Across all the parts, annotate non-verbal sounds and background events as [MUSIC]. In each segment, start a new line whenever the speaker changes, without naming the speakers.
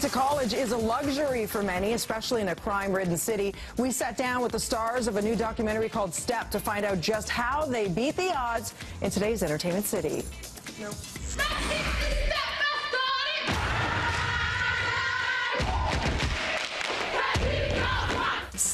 to college is a luxury for many, especially in a crime-ridden city. We sat down with the stars of a new documentary called Step to find out just how they beat the odds in today's Entertainment City. Nope.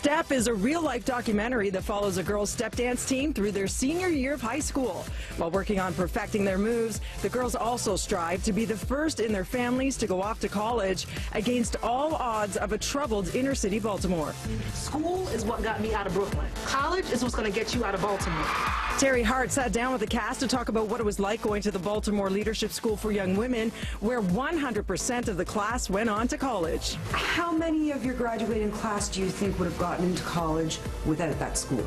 Step is a real-life documentary that follows a girls' step dance team through their senior year of high school. While working on perfecting their moves, the girls also strive to be the first in their families to go off to college against all odds of a troubled inner-city Baltimore.
School is what got me out of Brooklyn. College is what's going to get you out of Baltimore.
Terry Hart sat down with the cast to talk about what it was like going to the Baltimore Leadership School for Young Women, where 100% of the class went on to college.
How many of your graduating class do you think would have gotten into college without that school?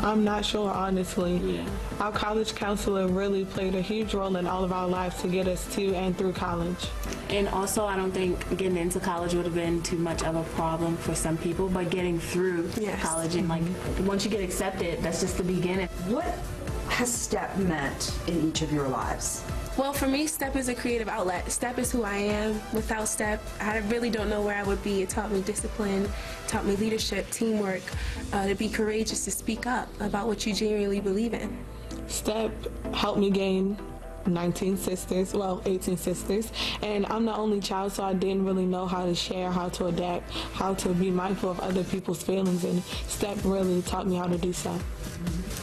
I'm not sure, honestly. Yeah. Our college counselor really played a huge role in all of our lives to get us to and through college.
And also, I don't think getting into college would have been too much of a problem for some people, but getting through yes. college and like once you get accepted, that's just the beginning.
What has STEP meant in each of your lives?
Well, for me, STEP is a creative outlet. STEP is who I am. Without STEP, I really don't know where I would be. It taught me discipline, taught me leadership, teamwork, uh, to be courageous, to speak up about what you genuinely believe in.
STEP helped me gain 19 sisters, well, 18 sisters, and I'm the only child, so I didn't really know how to share, how to adapt, how to be mindful of other people's feelings, and STEP really taught me how to do so.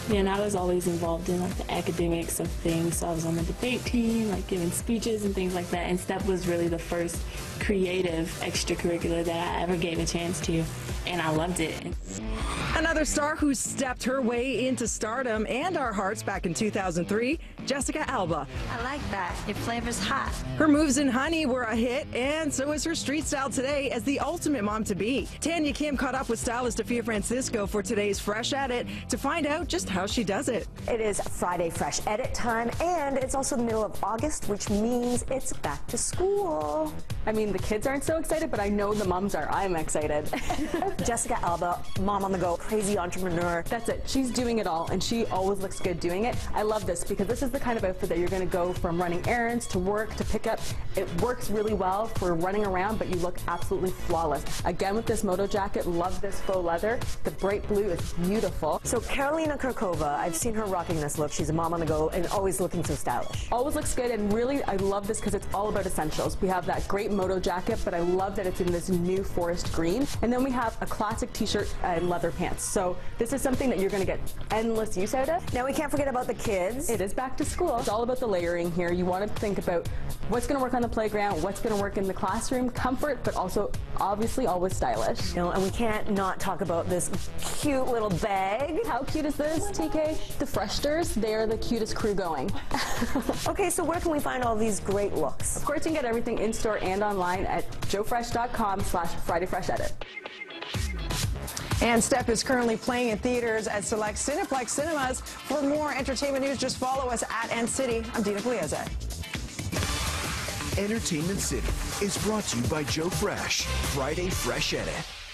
Yeah, and I was always involved in like the academics of things. So I was on the debate team, like giving speeches and things like that. And STEP was really the first creative extracurricular that I ever gave a chance to, and I loved it.
Another star who stepped her way into stardom and our hearts back in 2003, Jessica Alba.
I like that. Your flavor's hot.
Her moves in Honey were a hit, and so is her street style today as the ultimate mom to be. Tanya Kim caught up with stylist Afia Francisco for today's Fresh Edit to find out just how she does it.
It is Friday Fresh Edit time, and it's also the middle of August, which means it's back to school.
I mean, the kids aren't so excited, but I know the moms are. I'm excited. [LAUGHS]
Jessica Alba, mom on the go, crazy entrepreneur.
That's it. She's doing it all, and she always looks good doing it. I love this because this is the kind of outfit that you're going to go from running errands to work to pick up. It works really well for running around, but you look absolutely flawless. Again, with this moto jacket, love this faux leather. The bright blue is beautiful.
So Carolina Kurkova I've seen her rocking this look. She's a mom on the go and always looking so stylish.
Always looks good, and really, I love this because it's all about essentials. We have that great moto jacket, but I love that it's in this new forest green. And then we have a classic t-shirt and leather pants. So this is something that you're going to get endless use out of.
Now, we can't forget about the kids.
It is back to school. It's all about the layering here. You want to think about what's going to work on the playground, what's going to work in the classroom, comfort, but also obviously always stylish.
You know, and we can't not talk about this cute little bag.
How cute is this? TK? The Freshters, they are the cutest crew going. [LAUGHS]
okay, so where can we find all these great looks?
Of course, you can get everything in-store and online at joefresh.com slash FridayFreshEdit.
And Step is currently playing in theaters at select Cineplex cinemas. For more entertainment news, just follow us at NCity. I'm Dina Pugliese.
Entertainment City is brought to you by Joe Fresh. Friday Fresh Edit.